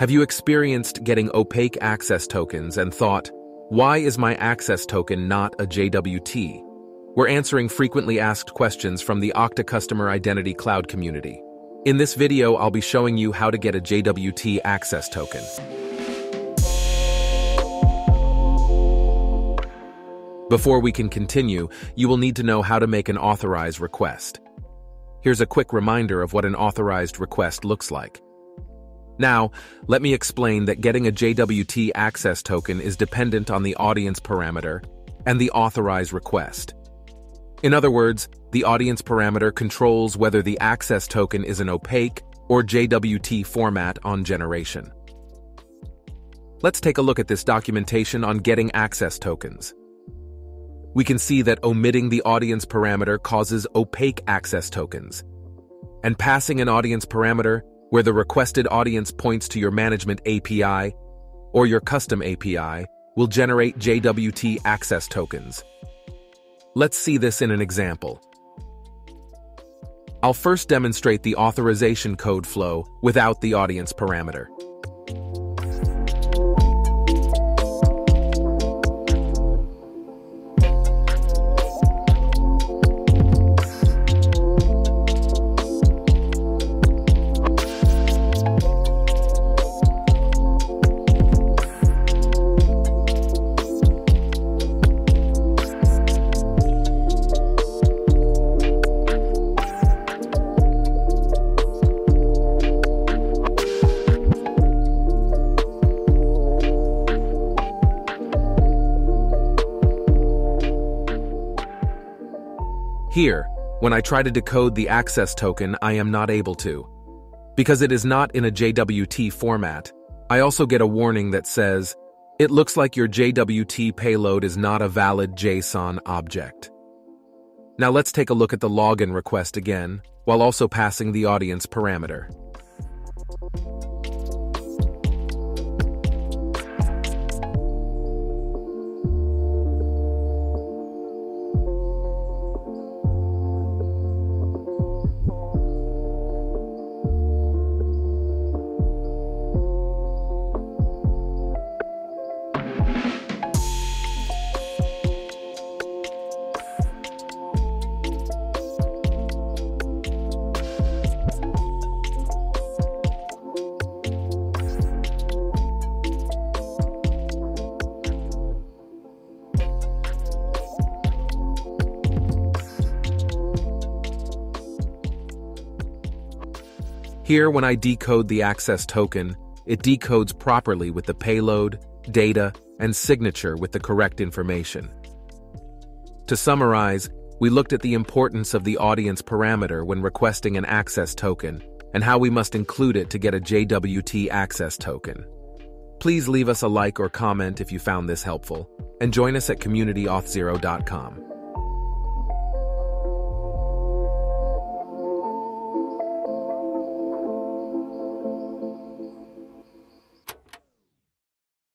Have you experienced getting opaque access tokens and thought, why is my access token not a JWT? We're answering frequently asked questions from the Okta Customer Identity Cloud community. In this video, I'll be showing you how to get a JWT access token. Before we can continue, you will need to know how to make an authorized request. Here's a quick reminder of what an authorized request looks like. Now, let me explain that getting a JWT access token is dependent on the audience parameter and the authorize request. In other words, the audience parameter controls whether the access token is an opaque or JWT format on generation. Let's take a look at this documentation on getting access tokens. We can see that omitting the audience parameter causes opaque access tokens, and passing an audience parameter where the requested audience points to your management API or your custom API, will generate JWT access tokens. Let's see this in an example. I'll first demonstrate the authorization code flow without the audience parameter. Here, when I try to decode the access token, I am not able to. Because it is not in a JWT format, I also get a warning that says, it looks like your JWT payload is not a valid JSON object. Now let's take a look at the login request again, while also passing the audience parameter. Here, when I decode the access token, it decodes properly with the payload, data, and signature with the correct information. To summarize, we looked at the importance of the audience parameter when requesting an access token and how we must include it to get a JWT access token. Please leave us a like or comment if you found this helpful, and join us at communityauth0.com.